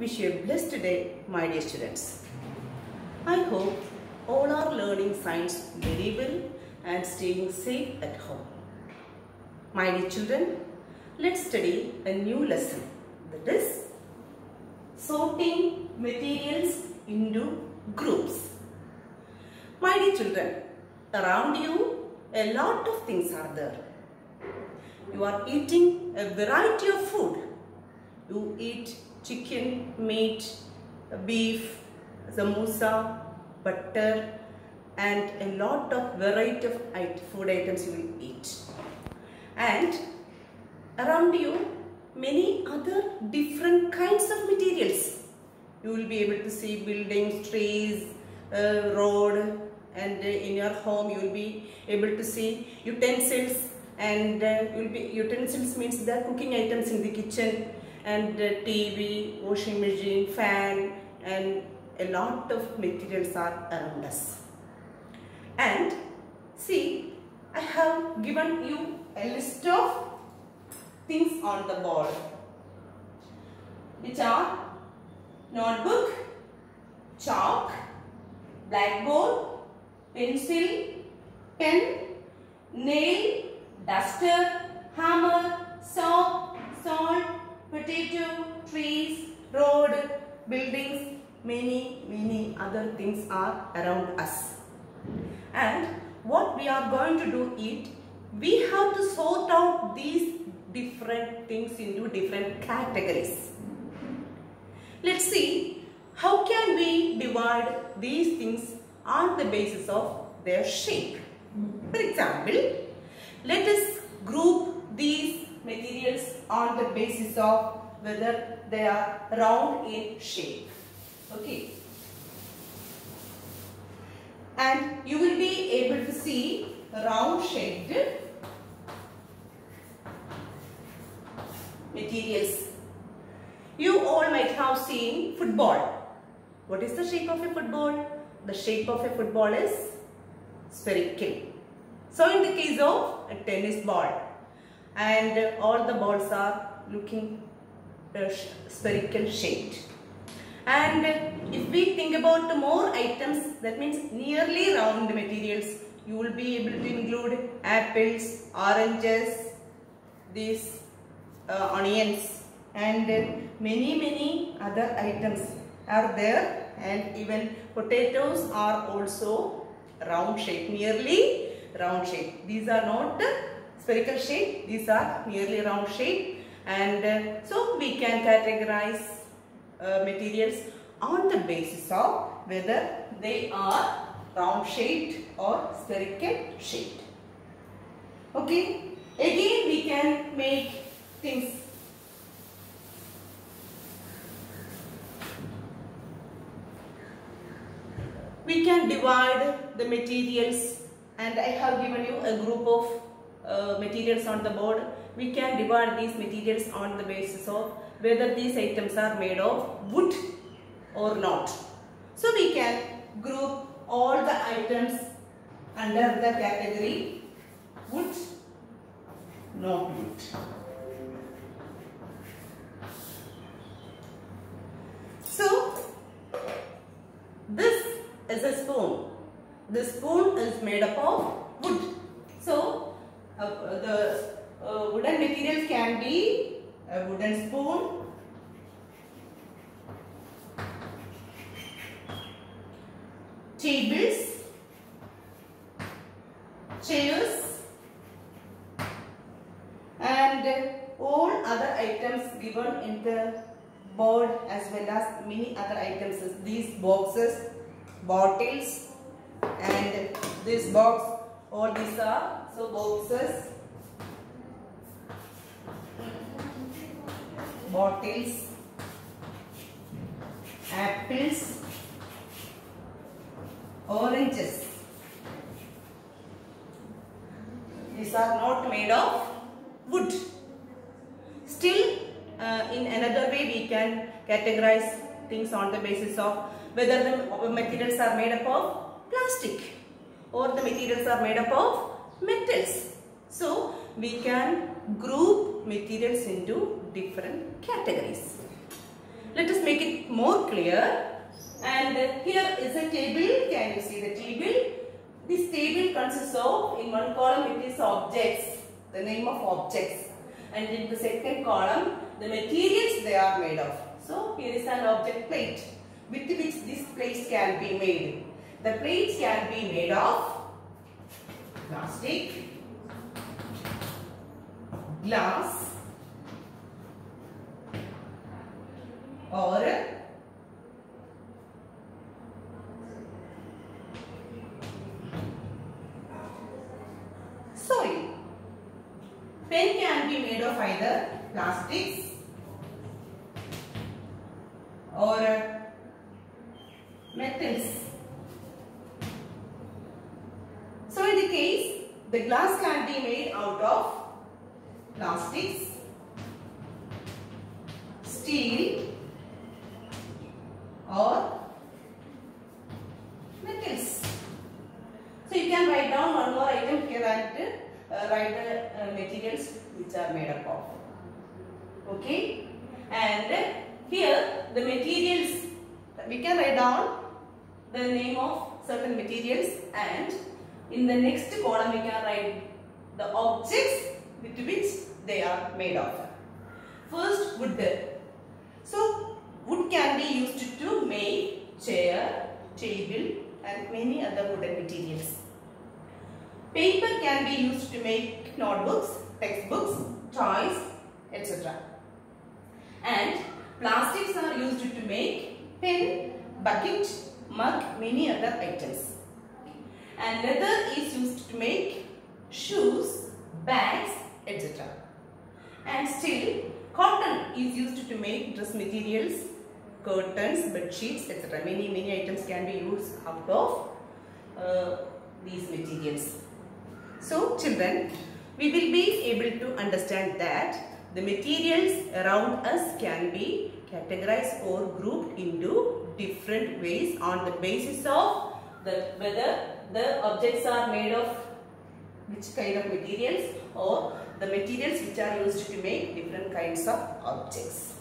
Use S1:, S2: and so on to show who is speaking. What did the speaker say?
S1: Wish you a blessed day, my dear students. I hope all are learning science very well and staying safe at home. My dear children, let's study a new lesson that is sorting materials into groups. My dear children, around you a lot of things are there. You are eating a variety of food. You eat chicken, meat, beef, samosa, butter and a lot of variety of food items you will eat. And around you many other different kinds of materials. You will be able to see buildings, trees, uh, road and uh, in your home you will be able to see utensils and uh, you will be utensils means the cooking items in the kitchen and TV, washing machine, fan and a lot of materials are around us. And see, I have given you a list of things on the board which are notebook, chalk, blackboard, pencil, pen, nail, duster, potato, trees, road, buildings, many, many other things are around us. And what we are going to do is, we have to sort out these different things into different categories. Let's see how can we divide these things on the basis of their shape. For example, let us group these materials on the basis of whether they are round in shape. Okay. And you will be able to see round shaped materials. You all might have seen football. What is the shape of a football? The shape of a football is spherical. So in the case of a tennis ball and all the balls are looking spherical shaped. And if we think about more items that means nearly round materials you will be able to include apples, oranges, these uh, onions and many many other items are there. And even potatoes are also round shape nearly round shape. These are not spherical shape these are nearly round shape and uh, so we can categorize uh, materials on the basis of whether they are round shaped or spherical shaped. Okay? Again we can make things. We can divide the materials. And I have given you a group of uh, materials on the board. We can divide these materials on the basis of whether these items are made of wood or not. So we can group all the items under the category wood, not wood. So this is a spoon. The spoon is made up of wood. So, uh, the uh, wooden materials can be a wooden spoon, tables, chairs. And all other items given in the board as well as many other items. These boxes bottles and this box all these are so boxes bottles apples oranges these are not made of wood still uh, in another way we can categorize things on the basis of whether the materials are made up of plastic or the materials are made up of metals. So, we can group materials into different categories. Let us make it more clear. And here is a table. Can you see the table? This table consists of, in one column it is objects, the name of objects. And in the second column, the materials they are made of. So here is an object plate with which these plates can be made. The plates can be made of plastic, glass or soil. Pen can be made of either plastics or metals. So in the case, the glass can be made out of plastics, made up of. Okay. And here the materials, we can write down the name of certain materials and in the next column we can write the objects with which they are made of. First wood. So wood can be used to make chair, table and many other wooden materials. Paper can be used to make notebooks, textbooks, toys, etc. And plastics are used to make pen, bucket, mug, many other items. And leather is used to make shoes, bags, etc. And still, cotton is used to make dress materials, curtains, bed sheets, etc. Many, many items can be used out of uh, these materials. So, children, we will be able to understand that the materials around us can be categorized or grouped into different ways on the basis of the whether the objects are made of which kind of materials or the materials which are used to make different kinds of objects.